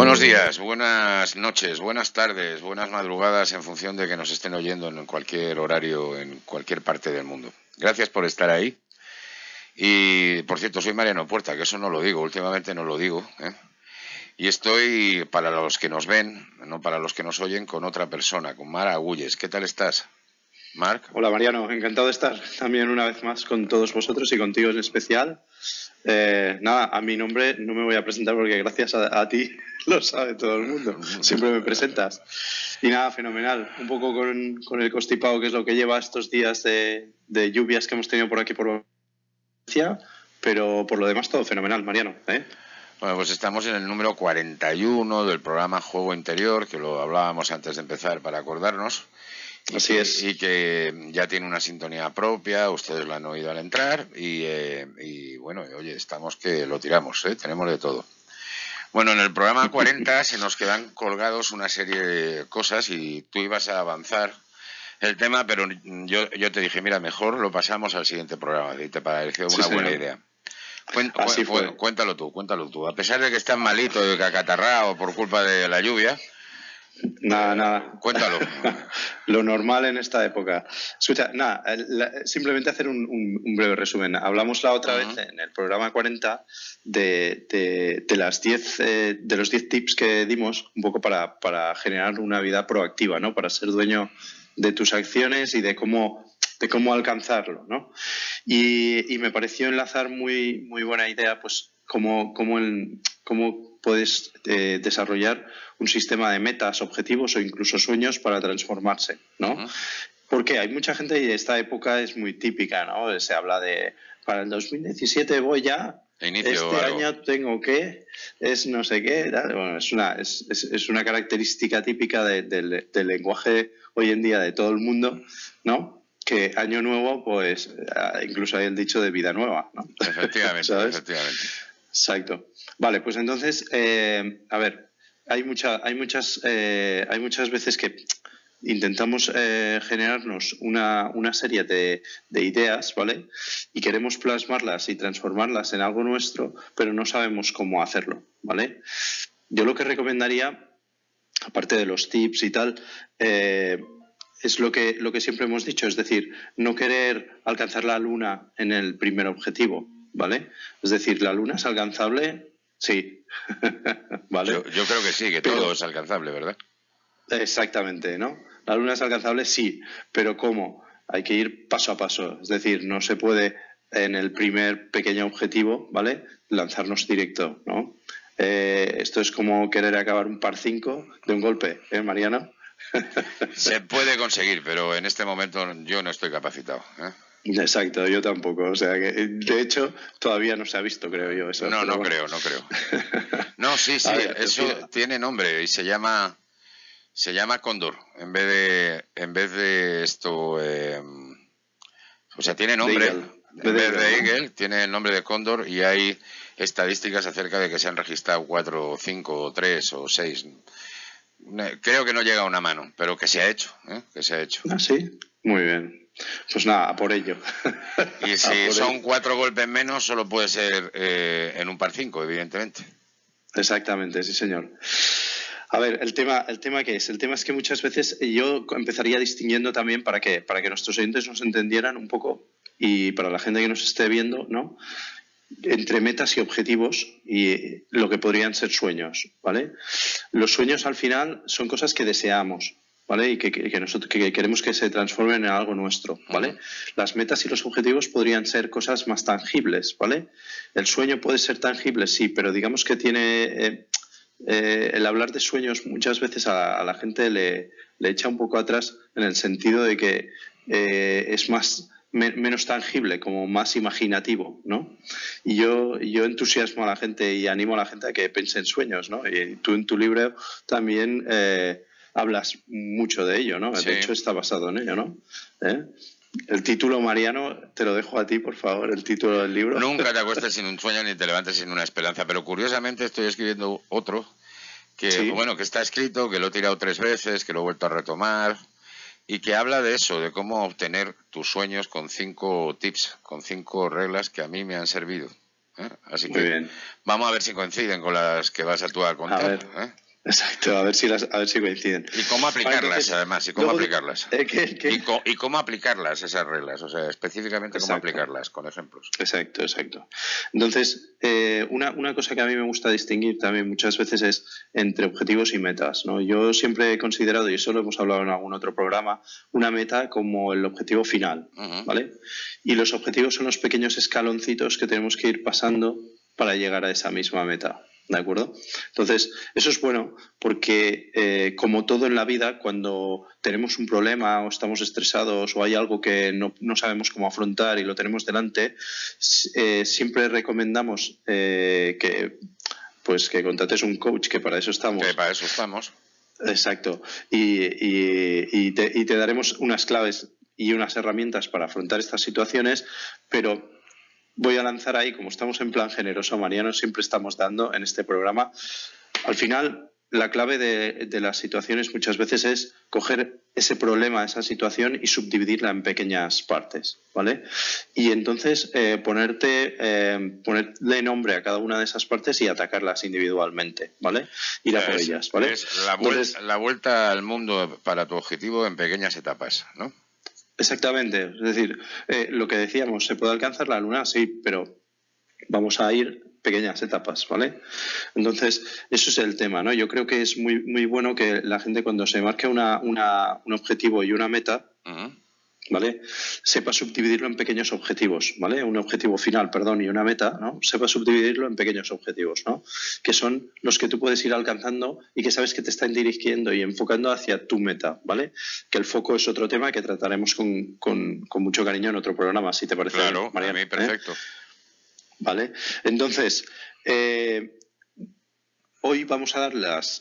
Buenos días, buenas noches, buenas tardes, buenas madrugadas en función de que nos estén oyendo en cualquier horario, en cualquier parte del mundo. Gracias por estar ahí. Y, por cierto, soy Mariano Puerta, que eso no lo digo, últimamente no lo digo. ¿eh? Y estoy, para los que nos ven, no para los que nos oyen, con otra persona, con Mara Agulles. ¿Qué tal estás? Marc. Hola Mariano, encantado de estar también una vez más con todos vosotros y contigo en especial. Eh, nada, a mi nombre no me voy a presentar porque gracias a, ti lo sabe todo el mundo. Siempre me presentas. Y nada, fenomenal. Un poco con, el constipado, que es lo que lleva estos días de, de lluvias que hemos tenido por aquí por Valencia. Pero por lo demás todo fenomenal, Mariano. ¿eh? Bueno, pues estamos en el número 41 del programa Juego Interior, que lo hablábamos antes de empezar para acordarnos. Así es. Y que ya tiene una sintonía propia, ustedes lo han oído al entrar y, eh, bueno, oye, estamos que lo tiramos, ¿eh? tenemos de todo. Bueno, en el programa 40 se nos quedan colgados una serie de cosas y tú ibas a avanzar el tema, pero yo, yo te dije, mira, mejor lo pasamos al siguiente programa, y te pareció una buena idea. Cuéntalo tú, cuéntalo tú. A pesar de que estás malito, de que acatarrado por culpa de la lluvia, Nada, nada. Cuéntalo. Lo normal en esta época. Escucha, nada, simplemente hacer un, breve resumen. Hablamos la otra vez en el programa 40 de, de, las 10, eh, de los 10 tips que dimos un poco para, para generar una vida proactiva, ¿no? Para ser dueño de tus acciones y de cómo de cómo alcanzarlo, ¿no? Y, y, me pareció enlazar muy, muy buena idea, pues, cómo, cómo, el, cómo puedes eh, desarrollar un sistema de metas, objetivos o incluso sueños para transformarse, ¿no? Porque hay mucha gente y esta época es muy típica, ¿no? Se habla de, para el 2017 voy ya, este año tengo que, es no sé qué, bueno, es, una, es, es, una característica típica del lenguaje hoy en día de todo el mundo, ¿no? Que año nuevo, pues ah, incluso hay el dicho de vida nueva, ¿no? Efectivamente, efectivamente. Exacto. Vale, pues entonces, eh, a ver, hay, mucha, hay, muchas, eh, hay muchas veces que intentamos eh, generarnos una, una serie de, de, ideas, ¿vale? Y queremos plasmarlas y transformarlas en algo nuestro, pero no sabemos cómo hacerlo, ¿vale? Yo lo que recomendaría, aparte de los tips y tal, es lo que, lo que siempre hemos dicho, es decir, no querer alcanzar la luna en el primer objetivo, ¿vale? Es decir, la luna es alcanzable Sí. ¿Vale? Yo, creo que sí, que todo es alcanzable, ¿verdad? Exactamente, ¿no? La luna es alcanzable, sí, pero ¿cómo? Hay que ir paso a paso. Es decir, no se puede en el primer pequeño objetivo, ¿vale? Lanzarnos directo, ¿no? Eh, esto es como querer acabar un par 5 de un golpe, ¿eh, Mariana? Se puede conseguir, pero en este momento yo no estoy capacitado. ¿eh? Exacto, yo tampoco. O sea que, de hecho, todavía no se ha visto, creo yo. Eso, no, no creo, no creo. No, sí, sí, eso tiene nombre y se llama se llama cóndor en vez de en vez de esto, eh, o sea, tiene nombre. En vez de Eagle, tiene el nombre de cóndor y hay estadísticas acerca de que se han registrado cuatro, cinco, o tres o seis. Creo que no llega a una mano, pero que se ha hecho, ¿eh? que se ha hecho. Ah, sí, muy bien. Pues nada, por ello. Y si son cuatro golpes menos, solo puede ser eh, en un par cinco, evidentemente. Exactamente, sí, señor. A ver, el tema, el tema que es, el tema es que muchas veces yo empezaría distinguiendo también para que, para que nuestros oyentes nos entendieran un poco y para la gente que nos esté viendo, ¿no? entre metas y objetivos y lo que podrían ser sueños, ¿vale? Los sueños al final son cosas que deseamos, ¿vale? Y que, nosotros que queremos que se transformen en algo nuestro, ¿vale? Las metas y los objetivos podrían ser cosas más tangibles, ¿vale? El sueño puede ser tangible, sí, pero digamos que tiene... Eh, eh, el hablar de sueños muchas veces a, la gente le, echa un poco atrás en el sentido de que eh, es más menos tangible, como más imaginativo, ¿no? Y yo, yo entusiasmo a la gente y animo a la gente a que piense en sueños, ¿no? Y tú en tu libro también hablas mucho de ello, ¿no? De hecho, está basado en ello, ¿no? ¿Eh? El título, Mariano, te lo dejo a ti, por favor, el título del libro. Nunca te acuestes sin un sueño ni te levantes sin una esperanza, pero curiosamente estoy escribiendo otro que, bueno, que está escrito, que lo he tirado tres veces, que lo he vuelto a retomar y que habla de eso, de cómo obtener tus sueños con cinco tips, con cinco reglas que a mí me han servido. ¿eh? Así que vamos a ver si coinciden con las que vas a tú a contar. ¿eh? Exacto, a ver si las, a ver si coinciden. Y cómo aplicarlas, además, y cómo aplicarlas. Eh, y, cómo aplicarlas esas reglas, o sea, específicamente cómo aplicarlas, con ejemplos. Exacto, exacto. Entonces, eh, una, una, cosa que a mí me gusta distinguir también muchas veces es entre objetivos y metas. ¿no? Yo siempre he considerado, y eso lo hemos hablado en algún otro programa, una meta como el objetivo final, ¿vale? Y los objetivos son los pequeños escaloncitos que tenemos que ir pasando para llegar a esa misma meta. ¿De acuerdo? Entonces, eso es bueno porque, eh, como todo en la vida, cuando tenemos un problema o estamos estresados o hay algo que no, sabemos cómo afrontar y lo tenemos delante, eh, siempre recomendamos eh, que, pues, que contrates un coach, que para eso estamos. Que para eso estamos. Exacto. Y, y, te, y te daremos unas claves y unas herramientas para afrontar estas situaciones, pero voy a lanzar ahí, como estamos en plan generoso, Mariano, siempre estamos dando en este programa. Al final, la clave de, las situaciones muchas veces es coger ese problema, esa situación y subdividirla en pequeñas partes, ¿vale? Y entonces eh, ponerte, eh, ponerle nombre a cada una de esas partes y atacarlas individualmente, ¿vale? Ir a por ellas, ¿vale? la vuelta al mundo para tu objetivo en pequeñas etapas, ¿no? Exactamente, es decir, eh, lo que decíamos, se puede alcanzar la luna, sí, pero vamos a ir pequeñas etapas, ¿vale? Entonces, eso es el tema, ¿no? Yo creo que es muy, muy bueno que la gente cuando se marque una, un objetivo y una meta, ¿vale? Sepa subdividirlo en pequeños objetivos, ¿vale? Un objetivo final, perdón, y una meta, ¿no? Sepa subdividirlo en pequeños objetivos, ¿no? Que son los que tú puedes ir alcanzando y que sabes que te están dirigiendo y enfocando hacia tu meta, ¿vale? Que el foco es otro tema que trataremos con, mucho cariño en otro programa, si te parece. Claro, María, mí perfecto. ¿Vale? Entonces, eh, hoy vamos a dar las,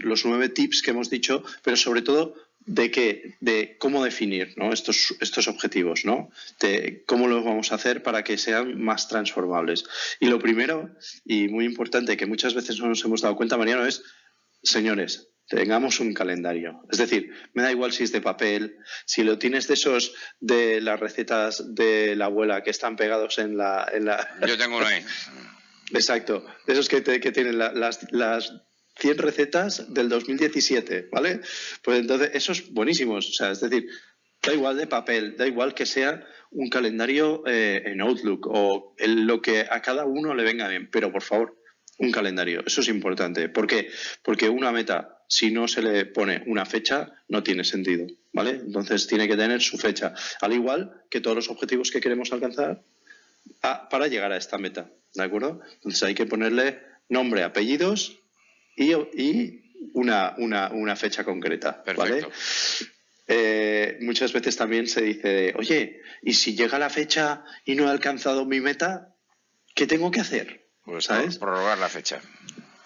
los nueve tips que hemos dicho, pero sobre todo de que de cómo definir estos, estos objetivos, ¿no? de cómo los vamos a hacer para que sean más transformables. Y lo primero, y muy importante, que muchas veces no nos hemos dado cuenta, Mariano, es, señores, tengamos un calendario. Es decir, me da igual si es de papel, si lo tienes de esos de las recetas de la abuela que están pegados en la... En la... Yo tengo uno ahí. Exacto, de esos que, que tienen las, las 100 recetas del 2017, ¿vale? Pues entonces, esos buenísimos, o sea, es decir, da igual de papel, da igual que sea un calendario eh, en Outlook o en lo que a cada uno le venga bien, pero por favor, un calendario, eso es importante. ¿Por qué? Porque una meta, si no se le pone una fecha, no tiene sentido, ¿vale? Entonces tiene que tener su fecha, al igual que todos los objetivos que queremos alcanzar para llegar a esta meta, ¿de acuerdo? Entonces hay que ponerle nombre, apellidos y, una, una, fecha concreta. ¿vale? Eh, muchas veces también se dice, oye, ¿y si llega la fecha y no he alcanzado mi meta, qué tengo que hacer? Pues ¿Sabes? prorrogar la fecha.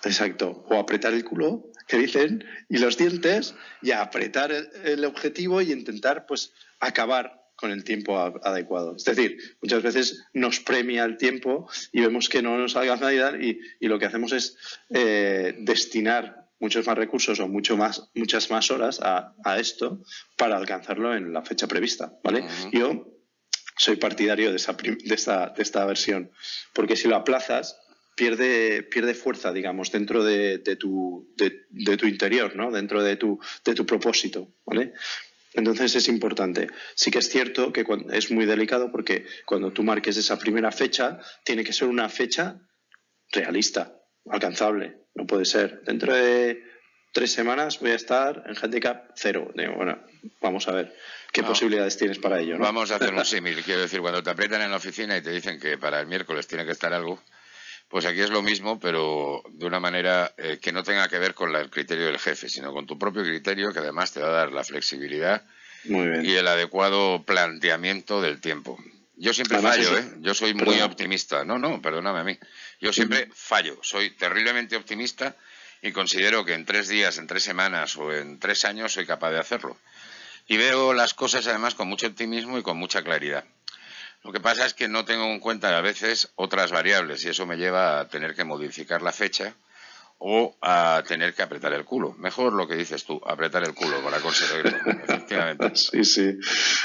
Exacto. O apretar el culo, que dicen, y los dientes, y apretar el, el objetivo y intentar pues acabar con el tiempo adecuado. Es decir, muchas veces nos premia el tiempo y vemos que no nos alcanza y, y lo que hacemos es eh, destinar muchos más recursos o mucho más, muchas más horas a, esto para alcanzarlo en la fecha prevista. ¿vale? Yo soy partidario de, esa, de, esta, de esta versión, porque si lo aplazas, pierde, pierde fuerza, digamos, dentro de, tu, de, tu interior, ¿no? dentro de tu, de tu propósito. ¿vale? Entonces es importante. Sí que es cierto que es muy delicado porque cuando tú marques esa primera fecha, tiene que ser una fecha realista, alcanzable. No puede ser. Dentro de tres semanas voy a estar en handicap cero. bueno, vamos a ver qué posibilidades tienes para ello. Vamos a hacer un símil. Quiero decir, cuando te aprietan en la oficina y te dicen que para el miércoles tiene que estar algo, pues aquí es lo mismo, pero de una manera eh, que no tenga que ver con el criterio del jefe, sino con tu propio criterio, que además te va a dar la flexibilidad y el adecuado planteamiento del tiempo. Yo siempre fallo, ¿eh? Yo soy muy optimista. No, no, perdóname a mí. Yo siempre fallo. Soy terriblemente optimista y considero que en tres días, en tres semanas o en tres años soy capaz de hacerlo. Y veo las cosas además con mucho optimismo y con mucha claridad. Lo que pasa es que no tengo en cuenta a veces otras variables y eso me lleva a tener que modificar la fecha o a tener que apretar el culo. Mejor lo que dices tú, apretar el culo para conseguirlo, efectivamente. Sí, sí.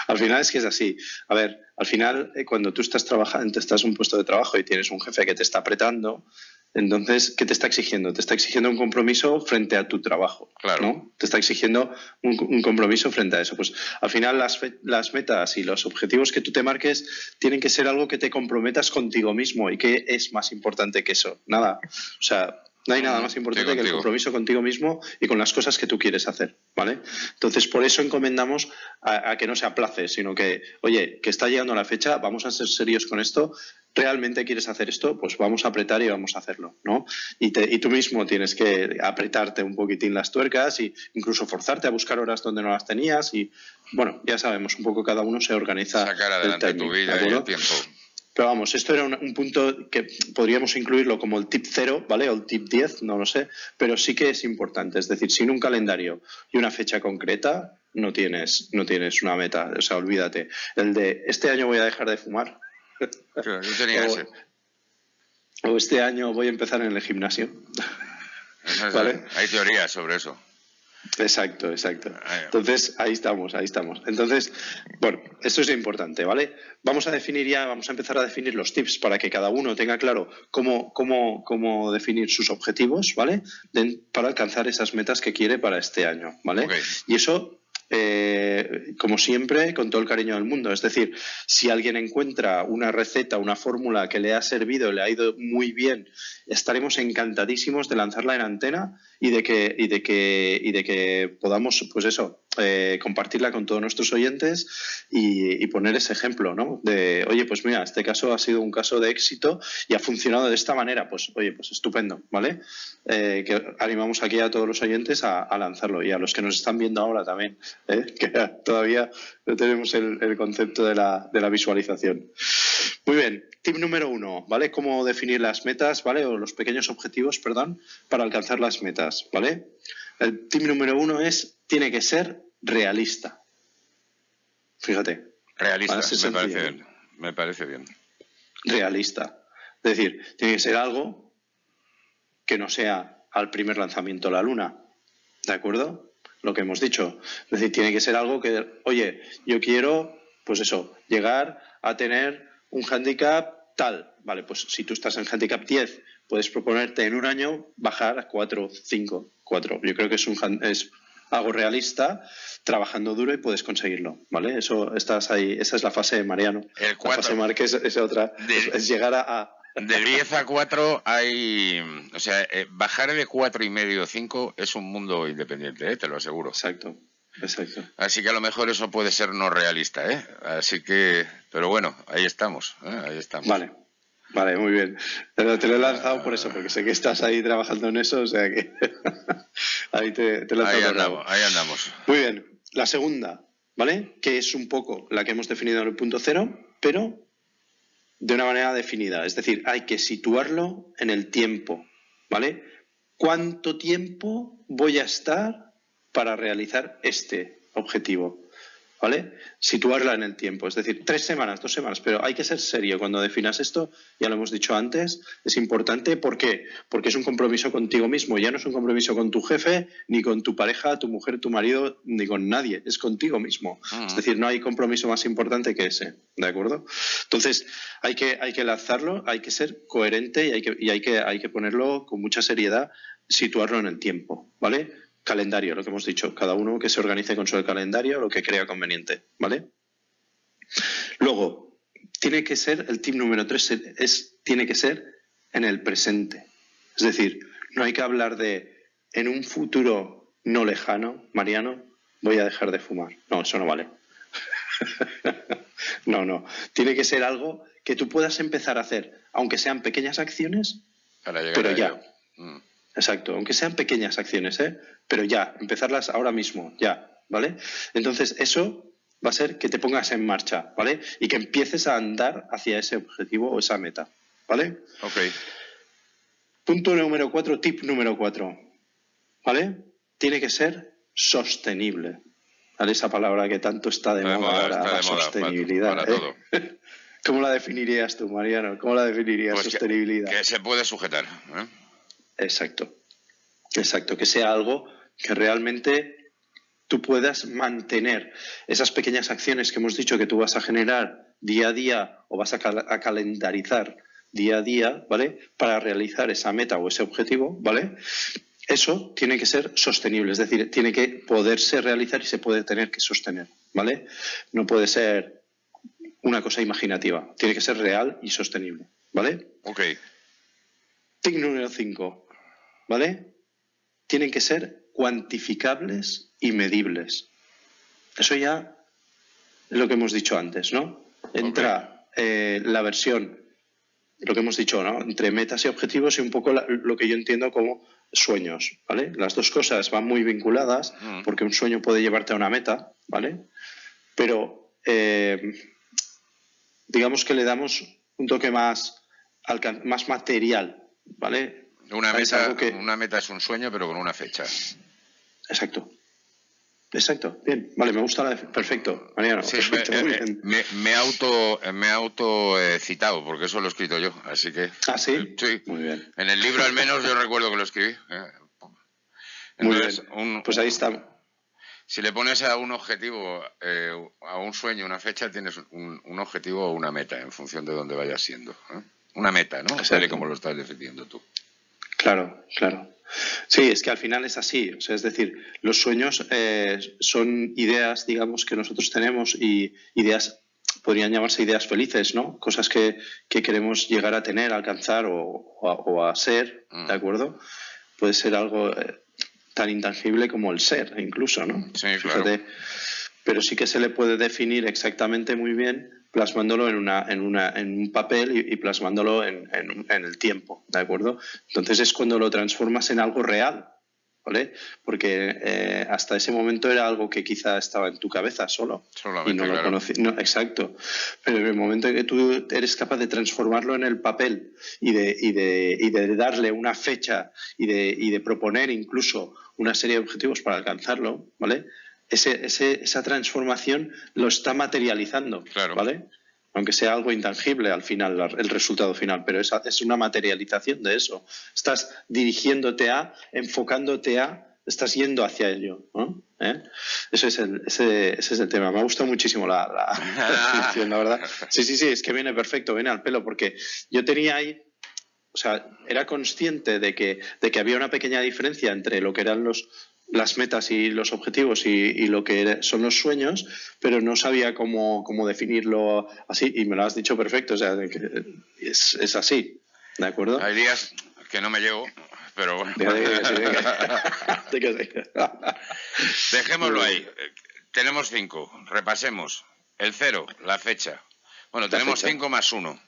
Al final es que es así. A ver, al final eh, cuando tú estás trabajando, estás en un puesto de trabajo y tienes un jefe que te está apretando, entonces, ¿qué te está exigiendo? Te está exigiendo un compromiso frente a tu trabajo. Claro. ¿no? Te está exigiendo un, compromiso frente a eso. Pues al final las, las, metas y los objetivos que tú te marques tienen que ser algo que te comprometas contigo mismo. ¿Y qué es más importante que eso? Nada. O sea, no hay nada más importante que el compromiso contigo mismo y con las cosas que tú quieres hacer, ¿vale? Entonces, por eso encomendamos a, que no se aplace, sino que, oye, que está llegando la fecha, vamos a ser serios con esto, realmente quieres hacer esto, pues vamos a apretar y vamos a hacerlo, ¿no? Y, y tú mismo tienes que apretarte un poquitín las tuercas e incluso forzarte a buscar horas donde no las tenías y, bueno, ya sabemos, un poco cada uno se organiza. Sacar adelante tu vida y el tiempo. Pero vamos, esto era un, punto que podríamos incluirlo como el tip cero, ¿vale? O el tip 10, no lo sé, pero sí que es importante. Es decir, sin un calendario y una fecha concreta, no tienes, no tienes una meta. O sea, olvídate. El de este año voy a dejar de fumar. O, este año voy a empezar en el gimnasio. Hay teorías sobre eso. Exacto, exacto. Entonces, ahí estamos, ahí estamos. Entonces, bueno, esto es importante, ¿vale? Vamos a definir ya, vamos a empezar a definir los tips para que cada uno tenga claro cómo, cómo, cómo definir sus objetivos, ¿vale? para alcanzar esas metas que quiere para este año, ¿vale? Y eso eh, como siempre, con todo el cariño del mundo. Es decir, si alguien encuentra una receta, una fórmula que le ha servido, le ha ido muy bien, estaremos encantadísimos de lanzarla en antena y de que, y de que, y de que podamos, pues eso, eh, compartirla con todos nuestros oyentes y, poner ese ejemplo, ¿no? De, oye, pues mira, este caso ha sido un caso de éxito y ha funcionado de esta manera, pues oye, pues estupendo, ¿vale? Eh, que animamos aquí a todos los oyentes a, lanzarlo y a los que nos están viendo ahora también, ¿eh? que todavía no tenemos el, concepto de la, de la visualización. Muy bien, tip número uno, ¿vale? Cómo definir las metas, ¿vale? O los pequeños objetivos, perdón, para alcanzar las metas, ¿vale? El tip número uno es, tiene que ser realista. Fíjate. Realista, me parece, bien, me parece bien. Realista. Es decir, tiene que ser algo que no sea al primer lanzamiento a la Luna. ¿De acuerdo? Lo que hemos dicho. Es decir, tiene que ser algo que, oye, yo quiero, pues eso, llegar a tener un handicap tal. Vale, pues si tú estás en handicap 10, puedes proponerte en un año bajar a 4, 5, yo creo que es, un, es algo realista, trabajando duro y puedes conseguirlo, ¿vale? Eso estás ahí, esa es la fase de Mariano. El la fase Marqués es otra, es, llegar a, De 10 a 4 hay, o sea, eh, bajar de 4 y medio 5 es un mundo independiente, ¿eh? te lo aseguro. Exacto. Exacto. Así que a lo mejor eso puede ser no realista, ¿eh? Así que, pero bueno, ahí estamos, ¿eh? ahí estamos. Vale, Vale, muy bien. Te lo he lanzado por eso, porque sé que estás ahí trabajando en eso, o sea que ahí te, te lo he ahí andamos, ahí andamos. Muy bien. La segunda, ¿vale? Que es un poco la que hemos definido en el punto cero, pero de una manera definida. Es decir, hay que situarlo en el tiempo, ¿vale? ¿Cuánto tiempo voy a estar para realizar este objetivo? ¿Vale? Situarla en el tiempo, es decir, tres semanas, dos semanas, pero hay que ser serio cuando definas esto, ya lo hemos dicho antes, es importante, ¿por qué? Porque es un compromiso contigo mismo, ya no es un compromiso con tu jefe, ni con tu pareja, tu mujer, tu marido, ni con nadie, es contigo mismo. Ah. Es decir, no hay compromiso más importante que ese, ¿de acuerdo? Entonces, hay que, hay que lanzarlo, hay que ser coherente y hay que, y hay que, hay que ponerlo con mucha seriedad, situarlo en el tiempo, ¿vale? Calendario, lo que hemos dicho, cada uno que se organice con su calendario, lo que crea conveniente, ¿vale? Luego, tiene que ser, el tip número tres es, tiene que ser en el presente. Es decir, no hay que hablar de en un futuro no lejano, Mariano, voy a dejar de fumar. No, eso no vale. no, no. Tiene que ser algo que tú puedas empezar a hacer, aunque sean pequeñas acciones, pero ya. Mm. Exacto, aunque sean pequeñas acciones, ¿eh? pero ya, empezarlas ahora mismo, ya, ¿vale? Entonces, eso va a ser que te pongas en marcha, ¿vale? Y que empieces a andar hacia ese objetivo o esa meta, ¿vale? Ok. Punto número cuatro, tip número cuatro, ¿vale? Tiene que ser sostenible. ¿Vale? Esa palabra que tanto está de, moda, ahora, la sostenibilidad. ¿eh? ¿Cómo la definirías tú, Mariano? ¿Cómo la definirías, pues sostenibilidad? Que, se puede sujetar. ¿eh? Exacto, Exacto, que sea algo que realmente tú puedas mantener esas pequeñas acciones que hemos dicho que tú vas a generar día a día o vas a, calendarizar día a día, ¿vale? Para realizar esa meta o ese objetivo, ¿vale? Eso tiene que ser sostenible, es decir, tiene que poderse realizar y se puede tener que sostener, ¿vale? No puede ser una cosa imaginativa, tiene que ser real y sostenible, ¿vale? Ok. Tip número 5, ¿vale? Tienen que ser cuantificables y medibles. Eso ya es lo que hemos dicho antes, ¿no? Entra eh, la versión, lo que hemos dicho, ¿no? Entre metas y objetivos y un poco lo que yo entiendo como sueños, ¿vale? Las dos cosas van muy vinculadas mm. porque un sueño puede llevarte a una meta, ¿vale? Pero eh, digamos que le damos un toque más, más material, ¿vale? Una meta, una meta es un sueño, pero con una fecha. Exacto. Exacto, bien, vale, me gusta la perfecto, Mariano, perfecto, me, muy bien. Me, me, auto, me auto eh, citado porque eso lo he escrito yo, así que. Ah, sí. Sí, muy bien. En el libro al menos yo recuerdo que lo escribí. Eh. muy bien. pues ahí está. Si le pones a un objetivo, eh, a un sueño, una fecha, tienes un, un, objetivo o una meta en función de dónde vayas siendo. Una meta, ¿no? Tal como lo estás definiendo tú. Claro, claro. Sí, es que al final es así. O sea, es decir, los sueños eh, son ideas, digamos, que nosotros tenemos y ideas podrían llamarse ideas felices, ¿no? Cosas que, queremos llegar a tener, alcanzar o, a, ser, mm. ¿de acuerdo? Puede ser algo eh, tan intangible como el ser, incluso, ¿no? Sí, claro. Pero sí que se le puede definir exactamente muy bien plasmándolo en, una, en, una, en un papel y, plasmándolo en, en, el tiempo, ¿de acuerdo? Entonces es cuando lo transformas en algo real, ¿vale? Porque eh, hasta ese momento era algo que quizá estaba en tu cabeza solo y no lo conocías. No, exacto. Pero en el momento en que tú eres capaz de transformarlo en el papel y de, y de, y de darle una fecha y de, y de proponer incluso una serie de objetivos para alcanzarlo, ¿vale? Esa transformación lo está materializando, ¿vale? Aunque sea algo intangible al final, el resultado final, pero es, es una materialización de eso. Estás dirigiéndote a, enfocándote a, estás yendo hacia ello. ¿no? ¿Eh? Ese, es el, ese, ese, es el tema. Me gusta muchísimo la, la, descripción, la verdad. Sí, sí, sí, es que viene perfecto, viene al pelo, porque yo tenía ahí o sea, era consciente de que, de que había una pequeña diferencia entre lo que eran los, las metas y los objetivos y, lo que son los sueños, pero no sabía cómo, cómo, definirlo así y me lo has dicho perfecto, o sea, que es, es, así, ¿de acuerdo? Hay días que no me llevo, pero bueno. Dejémoslo ahí. Tenemos cinco, repasemos. El cero, la fecha. Bueno, tenemos cinco más uno.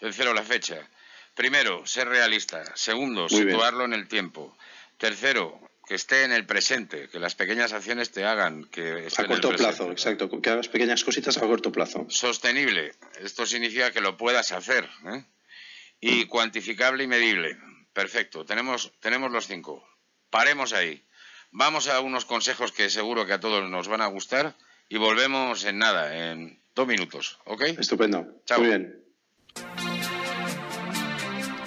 El cero, la fecha. Primero, ser realista. Segundo, situarlo en el tiempo. Tercero, que esté en el presente, que las pequeñas acciones te hagan que a corto plazo, exacto, que hagas pequeñas cositas a corto plazo. Sostenible, esto significa que lo puedas hacer, ¿eh? y cuantificable y medible. Perfecto, tenemos tenemos los cinco. Paremos ahí. Vamos a unos consejos que seguro que a todos nos van a gustar y volvemos en nada, en dos minutos, ¿ok? Estupendo. Muy bien.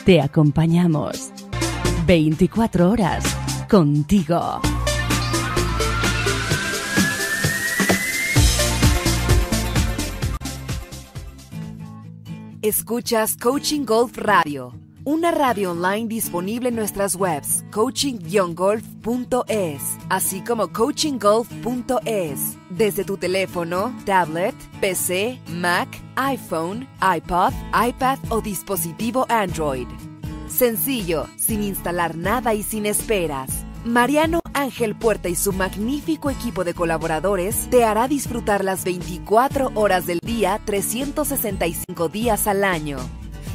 Te acompañamos 24 horas contigo. Escuchas Coaching Golf Radio, una radio online disponible en nuestras webs coaching-golf.es, así como coachinggolf.es, desde tu teléfono, tablet, PC, Mac, iPhone, iPod, iPad o dispositivo Android. Sencillo, sin instalar nada y sin esperas. Mariano Ángel Puerta y su magnífico equipo de colaboradores te hará disfrutar las 24 horas del día, 365 días al año.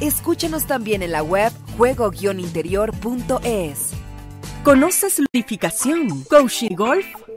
Escúchanos también en la web juego-interior.es. ¿Conoces la unificación Coaching Golf?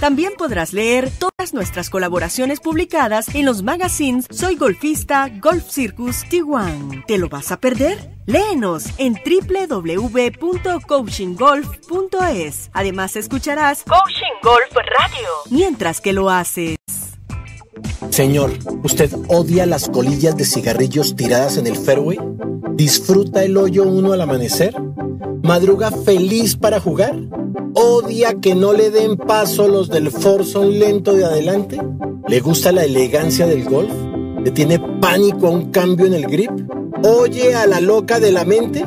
También podrás leer todas nuestras colaboraciones publicadas en los magazines Soy Golfista, Golf Circus, Tijuana. ¿Te lo vas a perder? Léenos en www.coachinggolf.es. Además escucharás Coaching Golf Radio mientras que lo haces. Señor, ¿usted odia las colillas de cigarrillos tiradas en el fairway? ¿Disfruta el hoyo uno al amanecer? ¿Madruga feliz para jugar? ¿Odia que no le den paso los del Forson lento de adelante? ¿Le gusta la elegancia del golf? ¿Le tiene pánico a un cambio en el grip? ¿Oye a la loca de la mente?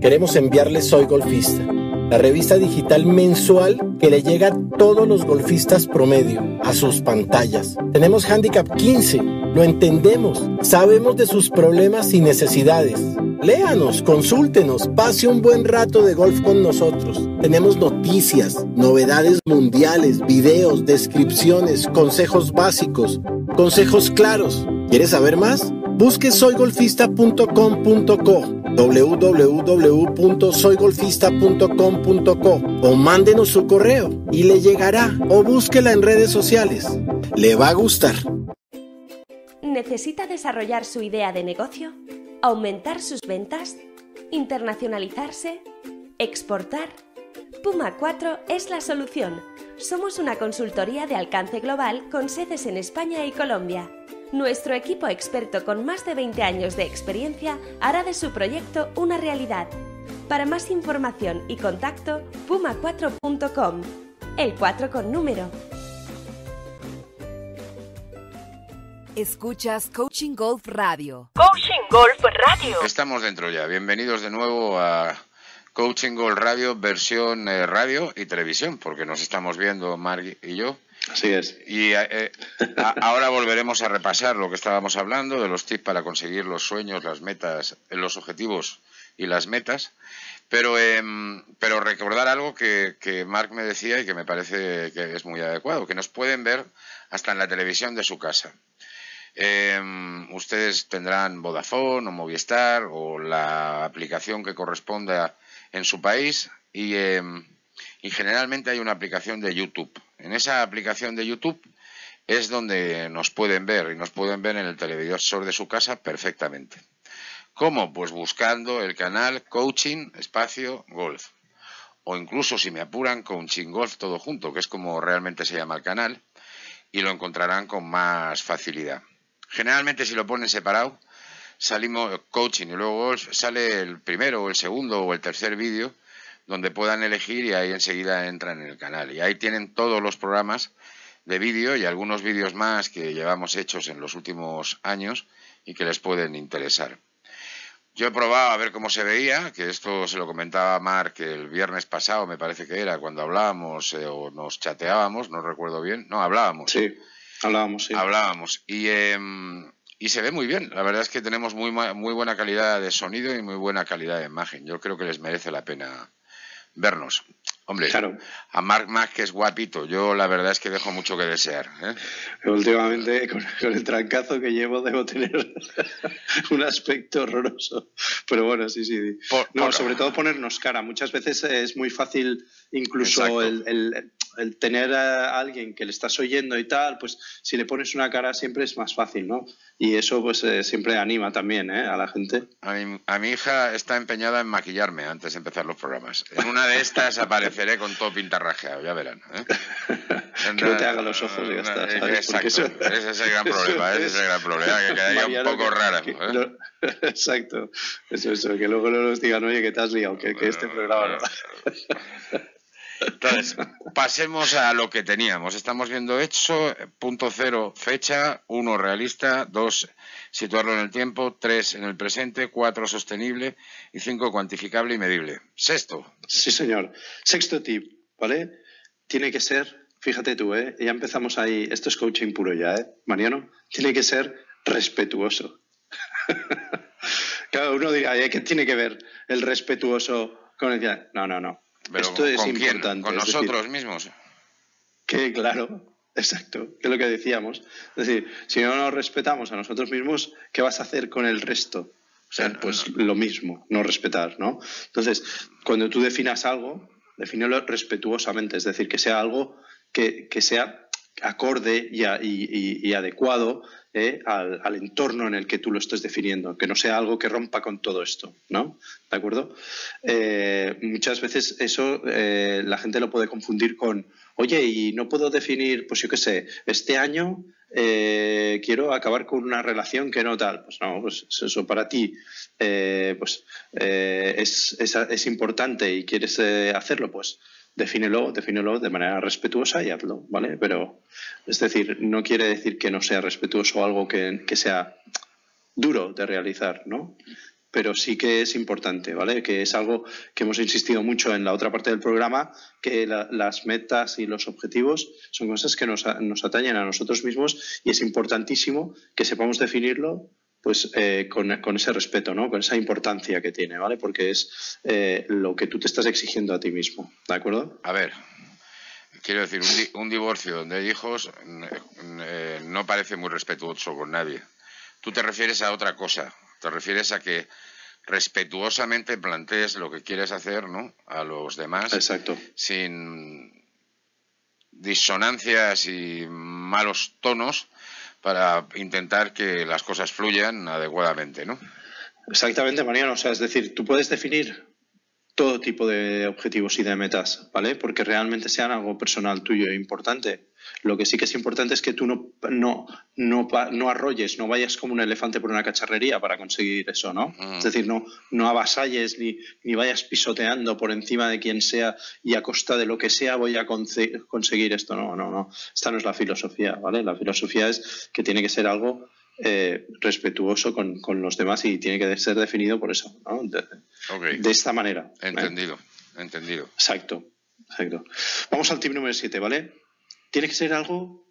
Queremos enviarle Soy Golfista, la revista digital mensual que le llega a todos los golfistas promedio, a sus pantallas. Tenemos Handicap 15, lo entendemos, sabemos de sus problemas y necesidades. Léanos, consúltenos, pase un buen rato de golf con nosotros. Tenemos noticias, novedades mundiales, videos, descripciones, consejos básicos, consejos claros. ¿Quieres saber más? Busque soygolfista.com.co www.soygolfista.com.co o mándenos su correo y le llegará o búsquela en redes sociales. Le va a gustar. ¿Necesita desarrollar su idea de negocio? aumentar sus ventas, internacionalizarse, exportar. Puma 4 es la solución. Somos una consultoría de alcance global con sedes en España y Colombia. Nuestro equipo experto con más de 20 años de experiencia hará de su proyecto una realidad. Para más información y contacto, puma4.com. El 4 con número. Escuchas Coaching Golf Radio. Coaching Golf Radio. Estamos dentro ya. Bienvenidos de nuevo a Coaching Golf Radio, versión eh, radio y televisión, porque nos estamos viendo Mark y yo. Así es. Y eh, ahora volveremos a repasar lo que estábamos hablando de los tips para conseguir los sueños, las metas, los objetivos y las metas. Pero, em, pero recordar algo que, que Mark me decía y que me parece que es muy adecuado, que nos pueden ver hasta en la televisión de su casa. Em, ustedes tendrán Vodafone o Movistar o la aplicación que corresponda en su país y, em, y generalmente hay una aplicación de YouTube. En esa aplicación de YouTube es donde nos pueden ver y nos pueden ver en el televisor de su casa perfectamente. ¿Cómo? Pues buscando el canal Coaching Espacio Golf. O incluso si me apuran Coaching Golf todo junto, que es como realmente se llama el canal, y lo encontrarán con más facilidad. Generalmente si lo ponen separado, salimos coaching y luego sale el primero o el segundo o el tercer vídeo donde puedan elegir y ahí enseguida entran en el canal. Y ahí tienen todos los programas de vídeo y algunos vídeos más que llevamos hechos en los últimos años y que les pueden interesar. Yo he probado a ver cómo se veía, que esto se lo comentaba Mark el viernes pasado, me parece que era, cuando hablábamos eh, o nos chateábamos, no recuerdo bien, no, hablábamos. Sí. Hablábamos, sí. Hablábamos. Y, em, y se ve muy bien. La verdad es que tenemos muy, muy buena calidad de sonido y muy buena calidad de imagen. Yo creo que les merece la pena vernos. Hombre, a Mark Mac, que es guapito, yo la verdad es que dejo mucho que desear. ¿eh? Últimamente, con, el trancazo que llevo, debo tener un aspecto horroroso. Pero bueno, sí, sí. no, sobre todo ponernos cara. Muchas veces es muy fácil, incluso el, el tener a alguien que le estás oyendo y tal, pues si le pones una cara siempre es más fácil, ¿no? Y eso pues eh, siempre anima también ¿eh? a la gente. A mi, a mi, hija está empeñada en maquillarme antes de empezar los programas. En una de estas apareceré con todo pintarrajeado, ya verán. ¿eh? que no te haga los ojos y ya está. Exacto, ese es el gran problema, ese es el gran problema, que quedaría un poco rara. ¿eh? exacto, eso, eso, que luego no nos digan, oye, que te has liado, que, que este programa no. Entonces, pasemos a lo que teníamos. Estamos viendo hecho, punto cero, fecha, uno, realista, dos, situarlo en el tiempo, tres, en el presente, cuatro, sostenible y cinco, cuantificable y medible. Sexto. Sí, señor. Sexto tip, ¿vale? Tiene que ser, fíjate tú, ¿eh? Ya empezamos ahí, esto es coaching puro ya, ¿eh? Mariano, tiene que ser respetuoso. Cada uno dirá, ¿qué tiene que ver el respetuoso con el No, no, no. Esto es importante. ¿Con nosotros mismos? Que claro, exacto, que es lo que decíamos. Es decir, si no nos respetamos a nosotros mismos, ¿qué vas a hacer con el resto? O sea, pues lo mismo, no respetar, ¿no? Entonces, cuando tú definas algo, defínelo respetuosamente, es decir, que sea algo que, sea acorde y, adecuado ¿eh? al, entorno en el que tú lo estés definiendo, que no sea algo que rompa con todo esto, ¿no? ¿De acuerdo? Eh, muchas veces eso eh, la gente lo puede confundir con, oye, y no puedo definir, pues yo qué sé, este año quiero acabar con una relación que no tal. Pues no, pues eso para ti pues, es, es, importante y quieres hacerlo, pues defínelo, defínelo de manera respetuosa y hazlo, ¿vale? Pero, es decir, no quiere decir que no sea respetuoso algo que, sea duro de realizar, ¿no? Pero sí que es importante, ¿vale? Que es algo que hemos insistido mucho en la otra parte del programa, que las metas y los objetivos son cosas que nos, nos atañen a nosotros mismos y es importantísimo que sepamos definirlo pues eh, con, ese respeto, ¿no? Con esa importancia que tiene, ¿vale? Porque es eh, lo que tú te estás exigiendo a ti mismo, ¿de acuerdo? A ver, quiero decir, un, divorcio donde hay hijos eh, no parece muy respetuoso con nadie. Tú te refieres a otra cosa, te refieres a que respetuosamente plantees lo que quieres hacer, ¿no? A los demás. Exacto. Sin disonancias y malos tonos para intentar que las cosas fluyan adecuadamente, ¿no? Exactamente, Mariano. O sea, es decir, tú puedes definir todo tipo de objetivos y de metas, ¿vale? Porque realmente sean algo personal tuyo e importante. Lo que sí que es importante es que tú no, no, no, no arrolles, no vayas como un elefante por una cacharrería para conseguir eso, ¿no? Mm. Es decir, no, no avasalles ni, ni vayas pisoteando por encima de quien sea y a costa de lo que sea voy a conseguir esto. No, no, no. Esta no es la filosofía, ¿vale? La filosofía es que tiene que ser algo eh, respetuoso con, los demás y tiene que ser definido por eso, ¿no? de, esta manera. ¿eh? Entendido, entendido. Exacto, exacto. Vamos al tip número 7, ¿vale? Tiene que ser algo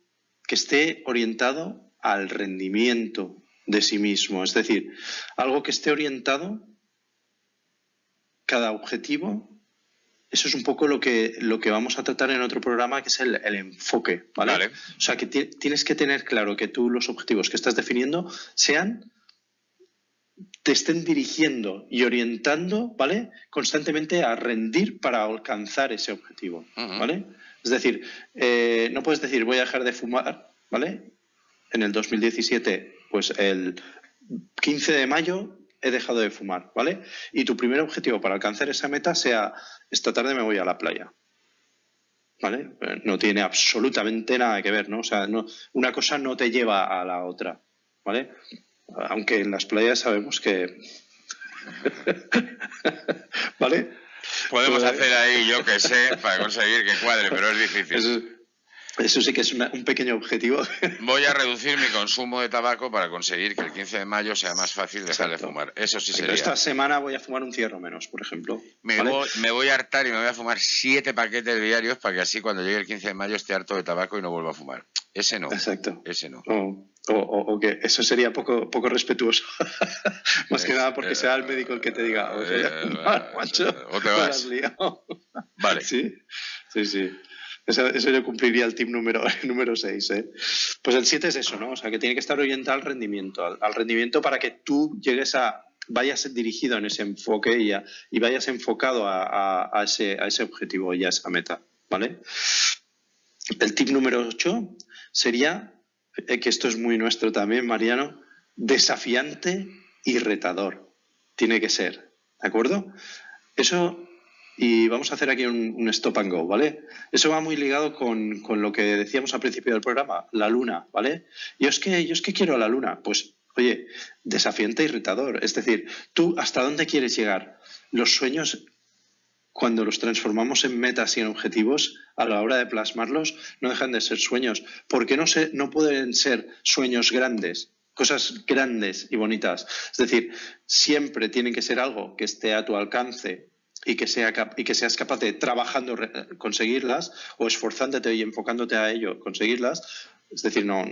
que esté orientado al rendimiento de sí mismo, es decir, algo que esté orientado cada objetivo eso es un poco lo que, lo que vamos a tratar en otro programa, que es el, enfoque, ¿vale? O sea, que tienes que tener claro que tú los objetivos que estás definiendo sean te estén dirigiendo y orientando, ¿vale? Constantemente a rendir para alcanzar ese objetivo, ¿vale? Es decir, eh, no puedes decir voy a dejar de fumar, ¿vale? En el 2017, pues el 15 de mayo he dejado de fumar, ¿vale? Y tu primer objetivo para alcanzar esa meta sea, esta tarde me voy a la playa. ¿Vale? Eh, no tiene absolutamente nada que ver, ¿no? O sea, no, una cosa no te lleva a la otra, ¿vale? Aunque en las playas sabemos que... ¿Vale? Podemos pues, hacer ahí, yo que sé, para conseguir que cuadre, pero es difícil. Eso sí que es un pequeño objetivo. Voy a reducir mi consumo de tabaco para conseguir que el 15 de mayo sea más fácil dejar de fumar. Eso sí sería. Esta semana voy a fumar un cierro menos, por ejemplo. Me, voy, a hartar y me voy a fumar siete paquetes diarios para que así cuando llegue el 15 de mayo esté harto de tabaco y no vuelva a fumar. Ese no. Exacto. Ese no. O, que eso sería poco, poco respetuoso. Más que nada porque sea el médico el que te diga, o, te vas. Vale. Sí, sí, sí. Eso, yo cumpliría el tip número, número 6. ¿eh? Pues el 7 es eso, ¿no? O sea, que tiene que estar orientado al rendimiento, al, rendimiento para que tú llegues a, vayas dirigido en ese enfoque y, y vayas enfocado a, a, ese, a ese objetivo y a esa meta, ¿vale? El tip número 8 sería, eh, que esto es muy nuestro también, Mariano, desafiante y retador. Tiene que ser, ¿de acuerdo? Eso y vamos a hacer aquí un, stop and go, ¿vale? Eso va muy ligado con, lo que decíamos al principio del programa, la luna, ¿vale? Yo es que, yo es que quiero la luna. Pues, oye, desafiante y retador. Es decir, tú, ¿hasta dónde quieres llegar? Los sueños, cuando los transformamos en metas y en objetivos, a la hora de plasmarlos, no dejan de ser sueños. ¿Por qué no, se, no pueden ser sueños grandes? cosas grandes y bonitas. Es decir, siempre tienen que ser algo que esté a tu alcance y que, sea, y que seas capaz de trabajando conseguirlas o esforzándote y enfocándote a ello conseguirlas. Es decir, no,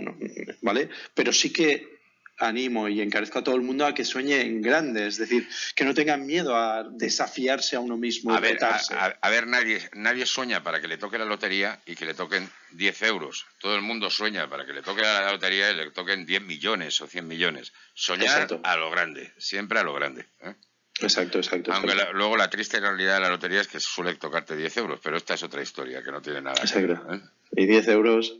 ¿vale? Pero sí que animo y encarezco a todo el mundo a que sueñe en grande, es decir, que no tengan miedo a desafiarse a uno mismo. A ver, a, ver nadie, nadie sueña para que le toque la lotería y que le toquen 10 euros. Todo el mundo sueña para que le toque la lotería y le toquen 10 millones o 100 millones. Soñar a lo grande, siempre a lo grande. ¿eh? Exacto, exacto. Aunque exacto. luego la triste realidad de la lotería es que suele tocarte 10 euros, pero esta es otra historia que no tiene nada que ver. ¿eh? Y 10 euros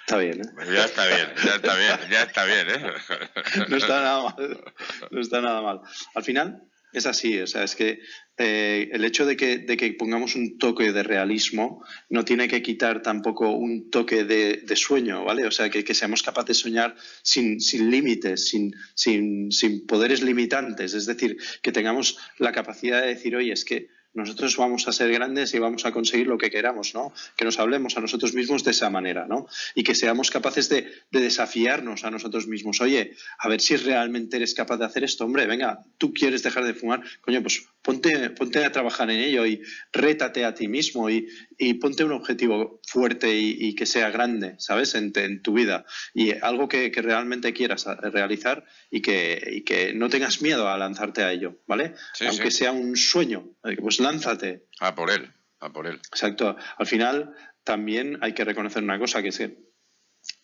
está bien, ¿eh? Ya está bien, ya está bien, ya está bien, ¿eh? no está nada mal. No está nada mal. Al final es así, o sea, es que eh, el hecho de que, de que pongamos un toque de realismo no tiene que quitar tampoco un toque de, sueño, ¿vale? O sea, que, que, seamos capaces de soñar sin, sin límites, sin, sin, sin poderes limitantes, es decir, que tengamos la capacidad de decir, oye, es que nosotros vamos a ser grandes y vamos a conseguir lo que queramos, ¿no? Que nos hablemos a nosotros mismos de esa manera, ¿no? Y que seamos capaces de, de, desafiarnos a nosotros mismos. Oye, a ver si realmente eres capaz de hacer esto, hombre, venga, tú quieres dejar de fumar, coño, pues ponte, ponte a trabajar en ello y rétate a ti mismo y, y ponte un objetivo fuerte y, y que sea grande, ¿sabes? En, en, tu vida. Y algo que, que realmente quieras realizar y que, y que, no tengas miedo a lanzarte a ello, ¿vale? Sí, Aunque sí. sea un sueño, pues lánzate. A por él, a por él. Exacto. Al final también hay que reconocer una cosa, que es que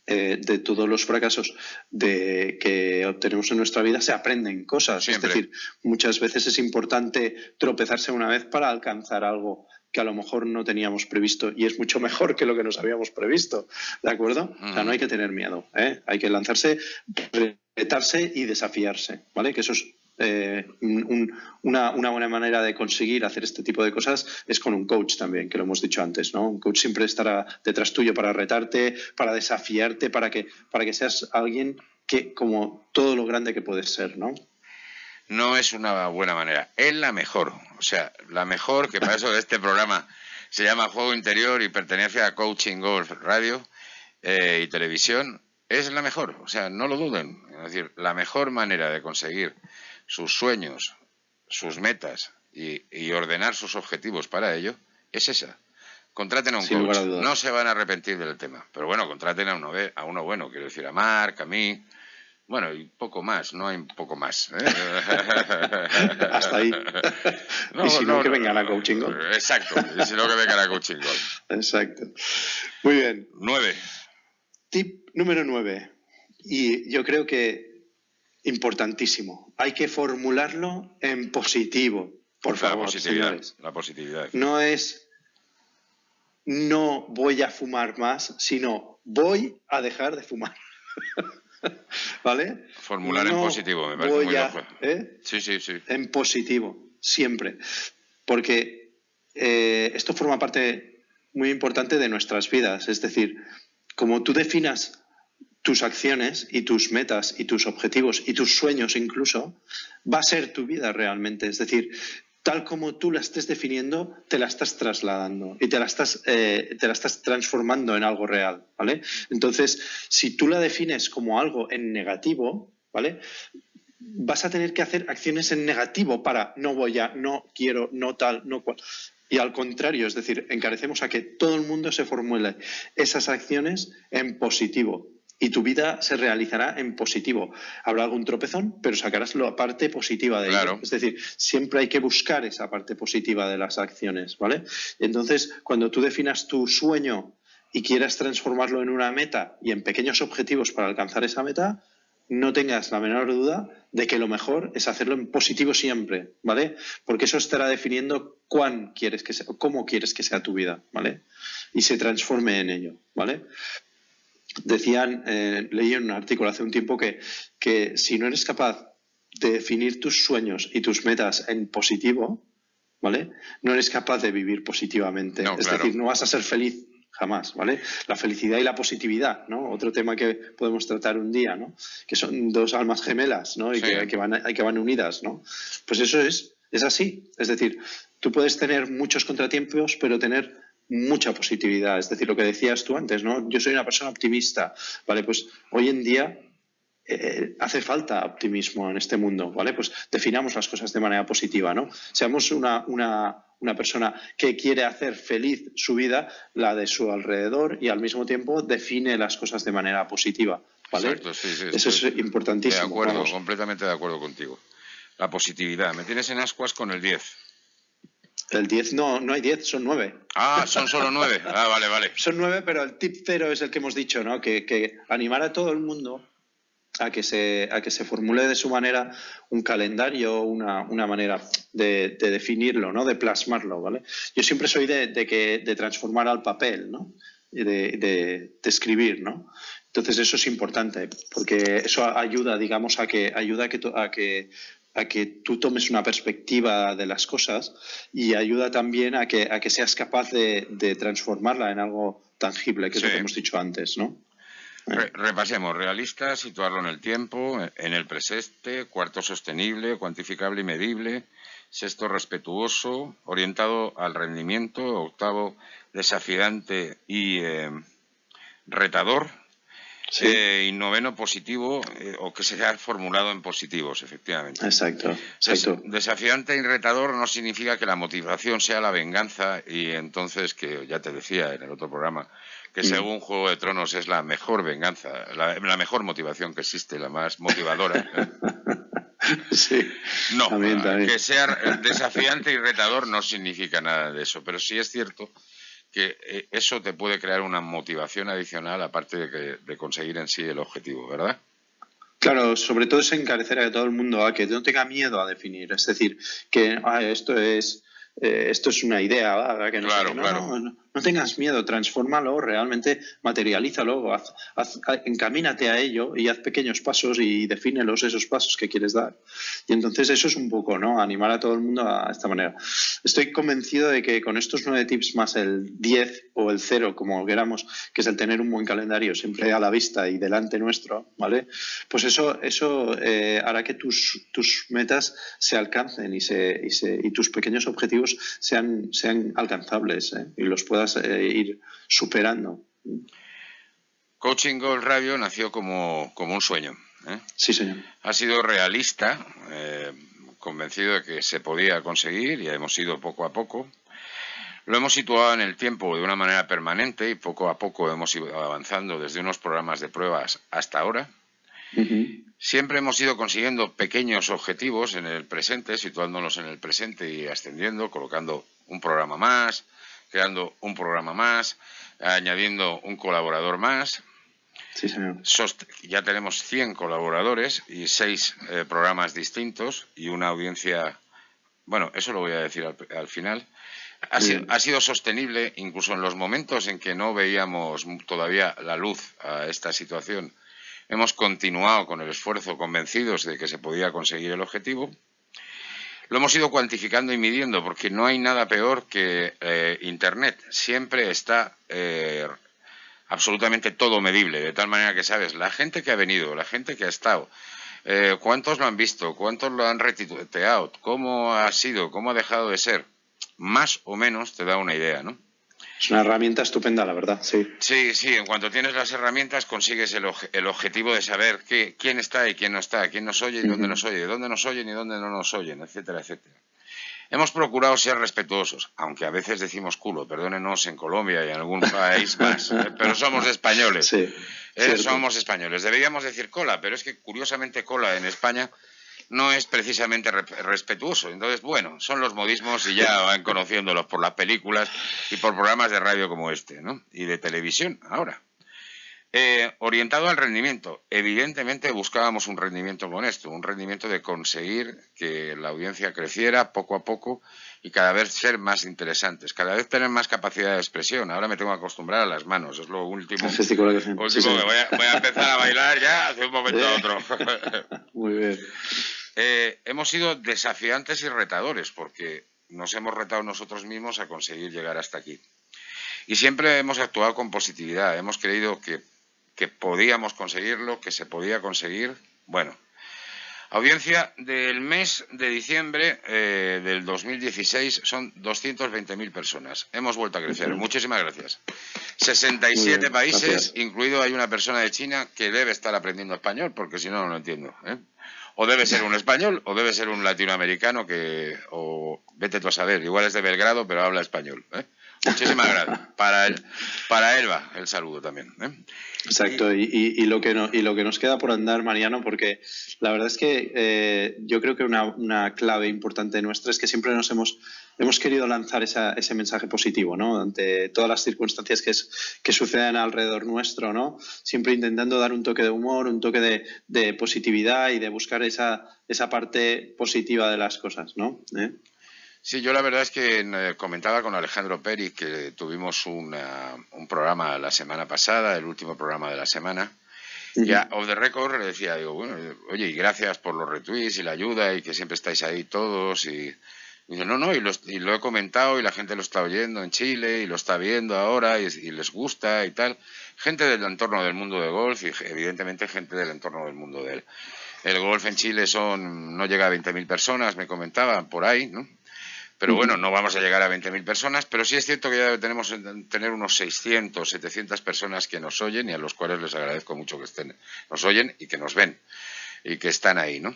eh, de todos los fracasos de, que obtenemos en nuestra vida se aprenden cosas. Siempre. Es decir, muchas veces es importante tropezarse una vez para alcanzar algo que a lo mejor no teníamos previsto y es mucho mejor que lo que nos habíamos previsto. ¿De acuerdo? Mm. O sea, no hay que tener miedo. ¿eh? Hay que lanzarse, retarse y desafiarse. ¿Vale? Que eso es eh, un, una, buena manera de conseguir hacer este tipo de cosas es con un coach también, que lo hemos dicho antes, ¿no? Un coach siempre estará detrás tuyo para retarte, para desafiarte, para que, para que seas alguien que, como todo lo grande que puedes ser, ¿no? No es una buena manera, es la mejor. O sea, la mejor, que para eso este programa se llama Juego Interior y pertenece a Coaching Golf Radio eh, y Televisión, es la mejor. O sea, no lo duden. Es decir, la mejor manera de conseguir sus sueños, sus metas y, y, ordenar sus objetivos para ello es esa. Contraten a un Sin coach. No se van a arrepentir del tema. Pero bueno, contraten a uno, a uno bueno. Quiero decir, a Marc, a mí. Bueno, y poco más. No hay poco más. ¿eh? Hasta ahí. No, y si no, no, que vengan a. Coaching Golf. Exacto. Y si no, que vengan a Coaching. Exacto. Muy bien. Nueve. Tip número nueve. Y yo creo que importantísimo. Hay que formularlo en positivo, por la favor, positividad. señores. La positividad. No es no voy a fumar más, sino voy a dejar de fumar. ¿Vale? Formular en positivo, me parece voy muy a-. ¿eh? Sí, sí, sí. en positivo, siempre. Porque eh, esto forma parte muy importante de nuestras vidas. Es decir, como tú definas tus acciones y tus metas y tus objetivos y tus sueños incluso, va a ser tu vida realmente. Es decir, tal como tú la estés definiendo, te la estás trasladando y te la estás, eh, te la estás transformando en algo real, ¿vale? Entonces, si tú la defines como algo en negativo, ¿vale? vas a tener que hacer acciones en negativo para no voy a, no quiero, no tal, no cual. Y al contrario, es decir, encarecemos a que todo el mundo se formule esas acciones en positivo. Y tu vida se realizará en positivo. Habrá algún tropezón, pero sacarás la parte positiva de Claro. ello. Es decir, siempre hay que buscar esa parte positiva de las acciones, ¿vale? Entonces, cuando tú definas tu sueño y quieras transformarlo en una meta y en pequeños objetivos para alcanzar esa meta, no tengas la menor duda de que lo mejor es hacerlo en positivo siempre, ¿vale? Porque eso estará definiendo cuán quieres que sea, cómo quieres que sea tu vida, ¿vale? Y se transforme en ello, ¿vale? Decían, eh, leí en un artículo hace un tiempo que, que si no eres capaz de definir tus sueños y tus metas en positivo, ¿vale? No eres capaz de vivir positivamente. No, es claro. decir, no vas a ser feliz jamás, ¿vale? La felicidad y la positividad, ¿no? Otro tema que podemos tratar un día, ¿no? Que son dos almas gemelas, ¿no? Y Sí. que, que van, que van unidas, ¿no? Pues eso es, es así. Es decir, tú puedes tener muchos contratiempos, pero tener mucha positividad. Es decir, lo que decías tú antes, ¿no? Yo soy una persona optimista, ¿vale? Pues hoy en día eh, hace falta optimismo en este mundo, ¿vale? Pues definamos las cosas de manera positiva, ¿no? Seamos una, una, una persona que quiere hacer feliz su vida, la de su alrededor, y al mismo tiempo define las cosas de manera positiva, ¿vale? Exacto, sí, sí, Eso es importantísimo. De acuerdo, vamos. completamente de acuerdo contigo. La positividad. Me tienes en ascuas con el 10. El 10 no, no hay 10, son 9. Ah, son solo 9. Ah, vale, vale. Son 9, pero el tip cero es el que hemos dicho, ¿no? Que, que animar a todo el mundo a que se, a que se formule de su manera un calendario, una, una manera de, definirlo, ¿no? de plasmarlo. ¿vale? Yo siempre soy de, que, de transformar al papel, ¿no? de, de, escribir. ¿no? Entonces eso es importante, porque eso ayuda, digamos, a que, ayuda a que, a que a que tú tomes una perspectiva de las cosas y ayuda también a que, a que seas capaz de, de transformarla en algo tangible, que es lo que hemos dicho antes, ¿no? repasemos, realista, situarlo en el tiempo, en el presente, cuarto sostenible, cuantificable y medible, sexto respetuoso, orientado al rendimiento, octavo desafiante y eh, retador, eh, y noveno positivo, eh, o que sea formulado en positivos, efectivamente. Exacto, Desafiante y retador no significa que la motivación sea la venganza y entonces, que ya te decía en el otro programa, que mm. según Juego de Tronos es la mejor venganza, la, mejor motivación que existe, la más motivadora. sí. No, que sea desafiante y retador no significa nada de eso, pero sí es cierto que eh, eso te puede crear una motivación adicional aparte de, de conseguir en sí el objetivo, ¿verdad? Claro, sobre todo es encarecer a todo el mundo a que no tenga miedo a definir. Es decir, que ah, esto es eh, esto es una idea que no, no, tengas miedo, transfórmalo, realmente materialízalo, encamínate a ello y haz pequeños pasos y defínelos esos pasos que quieres dar. Y entonces eso es un poco, ¿no? Animar a todo el mundo a esta manera. Estoy convencido de que con estos nueve tips más el 10 o el 0, como queramos, que es el tener un buen calendario siempre a la vista y delante nuestro, ¿vale? Pues eso, eso eh, hará que tus, tus metas se alcancen y, se, y tus pequeños objetivos sean, sean alcanzables ¿eh? y los puedas eh, ir superando. Coaching Gold Radio nació como, un sueño. ¿eh? Sí, señor. Ha sido realista, convencido de que se podía conseguir y hemos ido poco a poco. Lo hemos situado en el tiempo de una manera permanente y poco a poco hemos ido avanzando desde unos programas de pruebas hasta ahora. Siempre hemos ido consiguiendo pequeños objetivos en el presente, situándonos en el presente y ascendiendo, colocando un programa más, creando un programa más, añadiendo un colaborador más. Sí, señor. ya tenemos 100 colaboradores y 6 eh, programas distintos y una audiencia. Bueno, eso lo voy a decir al, final. Ha sido, ha sido, sostenible incluso en los momentos en que no veíamos todavía la luz a esta situación Hemos continuado con el esfuerzo convencidos de que se podía conseguir el objetivo. Lo hemos ido cuantificando y midiendo porque no hay nada peor que eh, Internet. Siempre está eh, absolutamente todo medible, de tal manera que sabes, la gente que ha venido, la gente que ha estado, eh, cuántos lo han visto, cuántos lo han retiteado, cómo ha sido, cómo ha dejado de ser, más o menos te da una idea, ¿no? Es una herramienta estupenda, la verdad, sí. Sí, sí, en cuanto tienes las herramientas consigues el, el objetivo de saber qué, quién está y quién no está, quién nos oye y dónde nos oye, dónde nos oyen y dónde no nos oyen, etcétera, etcétera. Hemos procurado ser respetuosos, aunque a veces decimos culo, perdónenos en Colombia y en algún país más, ¿eh? pero somos españoles. Sí, eh, somos españoles. Deberíamos decir cola, pero es que curiosamente cola en España no es precisamente respetuoso. Entonces, bueno, son los modismos y ya van conociéndolos por las películas y por programas de radio como este, ¿no? Y de televisión ahora. Eh, orientado al rendimiento. Evidentemente buscábamos un rendimiento con esto, un rendimiento de conseguir que la audiencia creciera poco a poco y cada vez ser más interesantes, cada vez tener más capacidad de expresión. Ahora me tengo que acostumbrar a las manos, es lo último. último voy, a, voy, a, empezar a bailar ya hace un momento a otro. Muy bien. Eh, hemos sido desafiantes y retadores porque nos hemos retado nosotros mismos a conseguir llegar hasta aquí. Y siempre hemos actuado con positividad, hemos creído que, podíamos conseguirlo, que se podía conseguir. Bueno, audiencia del mes de diciembre eh, del 2016 son 220.000 personas. Hemos vuelto a crecer. Muchísimas gracias. 67 países, incluido hay una persona de China que debe estar aprendiendo español, porque si no, no lo entiendo. ¿eh? O debe ser un español o debe ser un latinoamericano que, o vete tú a saber, igual es de Belgrado pero habla español. ¿eh? Muchísimas gracias. Para, él, para Elba, el saludo también. ¿eh? Exacto, y, y, lo que no, y lo que nos queda por andar, Mariano, porque la verdad es que eh, yo creo que una, una, clave importante nuestra es que siempre nos hemos, hemos querido lanzar esa, ese mensaje positivo, ¿no? Ante todas las circunstancias que, es, que suceden alrededor nuestro, ¿no? Siempre intentando dar un toque de humor, un toque de, de positividad y de buscar esa, esa parte positiva de las cosas, ¿no? ¿Eh? Sí, yo la verdad es que eh, comentaba con Alejandro Peri que tuvimos un programa la semana pasada, el último programa de la semana. Ya, off the record, le decía, digo, bueno, oye, y gracias por los retweets y la ayuda y que siempre estáis ahí todos. Y, dice, no, no, y, lo he comentado y la gente lo está oyendo en Chile y lo está viendo ahora y, y, les gusta y tal. Gente del entorno del mundo de golf y evidentemente gente del entorno del mundo del el golf en Chile son no llega a 20.000 personas, me comentaban por ahí, ¿no? Pero bueno, no vamos a llegar a 20.000 personas, pero sí es cierto que ya tenemos tener unos 600, 700 personas que nos oyen y a los cuales les agradezco mucho que estén, nos oyen y que nos ven y que están ahí, ¿no?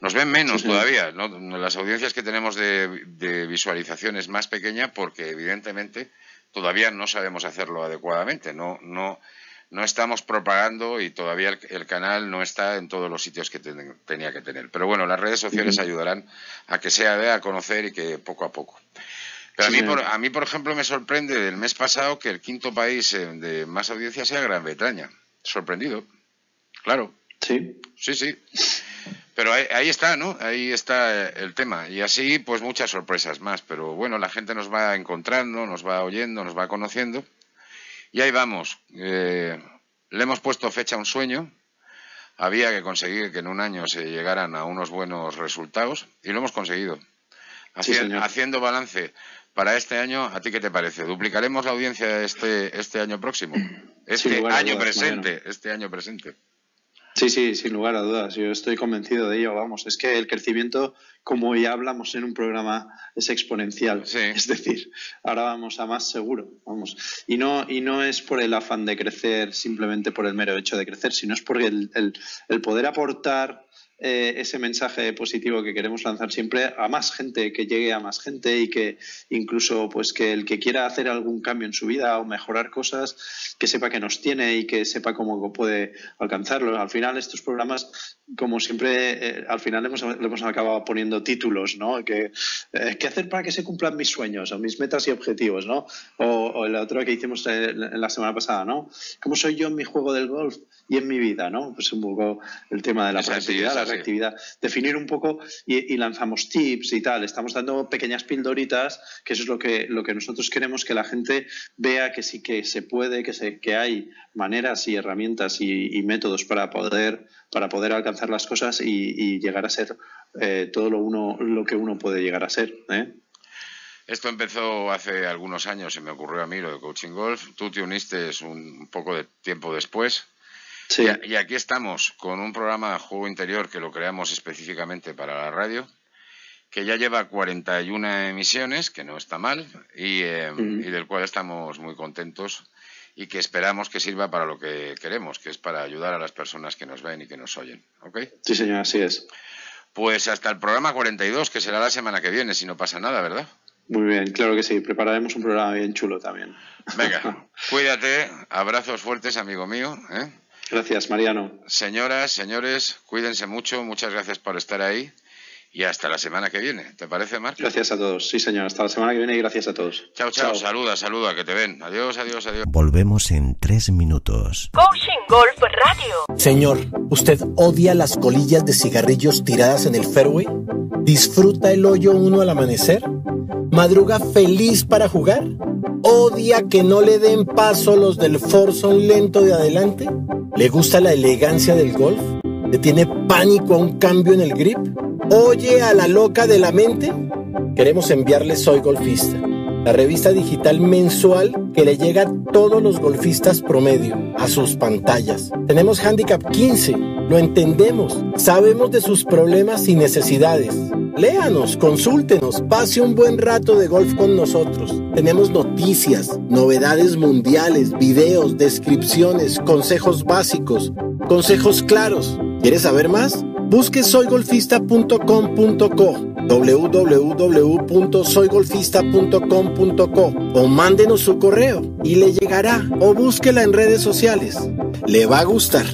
Nos ven menos todavía, ¿no? Las audiencias que tenemos de, de visualización es más pequeña porque evidentemente todavía no sabemos hacerlo adecuadamente, no, no, no estamos propagando y todavía el, canal no está en todos los sitios que tenía que tener. Pero bueno, las redes sociales ayudarán a que sea de a conocer y que poco a poco. Pero a, mí, por, a mí, por ejemplo, me sorprende del mes pasado que el quinto país eh, de más audiencia sea Gran Bretaña. Sorprendido. Claro. Sí. Sí, sí. Pero ahí, ahí, está, ¿no? Ahí está eh, el tema. Y así, pues muchas sorpresas más. Pero bueno, la gente nos va encontrando, nos va oyendo, nos va conociendo. Y ahí vamos. Eh, le hemos puesto fecha a un sueño. Había que conseguir que en un año se llegaran a unos buenos resultados y lo hemos conseguido. haciendo balance para este año, ¿a ti qué te parece? ¿Duplicaremos la audiencia este, este año próximo? Este año presente, este año presente. Sí, sí, sin lugar a dudas. Yo estoy convencido de ello. Vamos, es que el crecimiento, como ya hablamos en un programa, es exponencial. Es decir, ahora vamos a más seguro. Vamos. Y no, y no es por el afán de crecer simplemente por el mero hecho de crecer, sino es porque el, el, el poder aportar eh, ese mensaje positivo que queremos lanzar siempre a más gente, que llegue a más gente y que incluso pues que el que quiera hacer algún cambio en su vida o mejorar cosas, que sepa que nos tiene y que sepa cómo puede alcanzarlo. Al final estos programas, como siempre, eh, al final hemos, le hemos acabado poniendo títulos, ¿no? Que, eh, ¿Qué hacer para que se cumplan mis sueños o mis metas y objetivos, ¿no? O, el otro que hicimos la semana pasada, ¿no? ¿Cómo soy yo en mi juego del golf y en mi vida, ¿no? Pues un poco el tema de la proactividad, actividad, definir un poco y, lanzamos tips y tal. Estamos dando pequeñas pildoritas, que eso es lo que, lo que nosotros queremos, que la gente vea que sí que se puede, que, se, que hay maneras y herramientas y, métodos para poder, para poder alcanzar las cosas y, llegar a ser eh, todo lo, uno, lo que uno puede llegar a ser. ¿eh? Esto empezó hace algunos años, se me ocurrió a mí lo de Coaching Golf. Tú te uniste un poco de tiempo después. Y, aquí estamos con un programa de juego interior que lo creamos específicamente para la radio, que ya lleva 41 emisiones, que no está mal, y, eh, y del cual estamos muy contentos y que esperamos que sirva para lo que queremos, que es para ayudar a las personas que nos ven y que nos oyen. ¿Ok? Sí, señor, así es. Pues hasta el programa 42, que será la semana que viene, si no pasa nada, ¿verdad? Muy bien, claro que sí. Prepararemos un programa bien chulo también. Venga, cuídate. Abrazos fuertes, amigo mío. ¿eh? Gracias, Mariano. Señoras, señores, cuídense mucho. Muchas gracias por estar ahí. Y hasta la semana que viene. ¿Te parece, Marc? Gracias a todos. Sí, señor. Hasta la semana que viene y gracias a todos. Chao, chao. Saluda, saluda, que te ven. Adiós, adiós, adiós. Volvemos en tres minutos. Coaching Golf Radio. Señor, ¿usted odia las colillas de cigarrillos tiradas en el fairway? ¿Disfruta el hoyo uno al amanecer? ¿Madruga feliz para jugar? ¿Odia que no le den paso los del Forson lento de adelante? ¿Le gusta la elegancia del golf? ¿Le tiene pánico a un cambio en el grip? ¿Oye a la loca de la mente? Queremos enviarle Soy Golfista, la revista digital mensual que le llega a todos los golfistas promedio, a sus pantallas. Tenemos Handicap 15, lo entendemos, sabemos de sus problemas y necesidades. Léanos, consúltenos, pase un buen rato de golf con nosotros. Tenemos noticias, novedades mundiales, videos, descripciones, consejos básicos, consejos claros. ¿Quieres saber más? Busque soygolfista.com.co, www.soygolfista.com.co o mándenos su correo y le llegará o búsquela en redes sociales. Le va a gustar.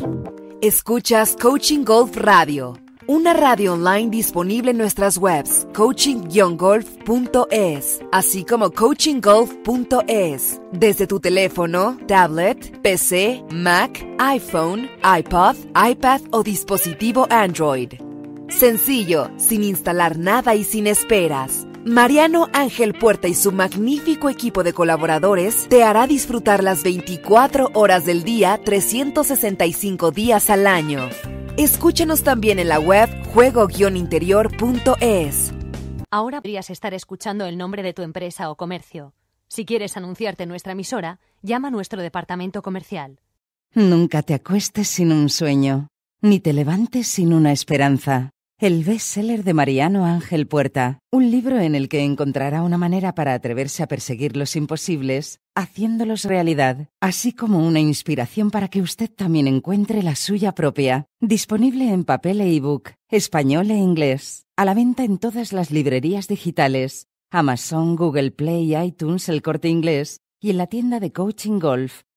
Escuchas Coaching Golf Radio, una radio online disponible en nuestras webs coaching-golf.es, así como coachinggolf.es, desde tu teléfono, tablet, PC, Mac, iPhone, iPod, iPad o dispositivo Android. Sencillo, sin instalar nada y sin esperas. Mariano Ángel Puerta y su magnífico equipo de colaboradores te hará disfrutar las 24 horas del día, 365 días al año. Escúchanos también en la web juego-interior.es. Ahora podrías estar escuchando el nombre de tu empresa o comercio. Si quieres anunciarte en nuestra emisora, llama a nuestro departamento comercial. Nunca te acuestes sin un sueño, ni te levantes sin una esperanza. El bestseller de Mariano Ángel Puerta, un libro en el que encontrará una manera para atreverse a perseguir los imposibles, haciéndolos realidad, así como una inspiración para que usted también encuentre la suya propia. Disponible en papel e ebook, español e inglés, a la venta en todas las librerías digitales, Amazon, Google Play, iTunes, El Corte Inglés y en la tienda de Coaching Golf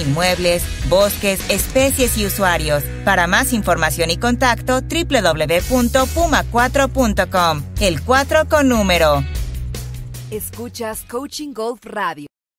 inmuebles, bosques, especies y usuarios. Para más información y contacto, www.puma4.com. El 4 con número. Escuchas Coaching Golf Radio.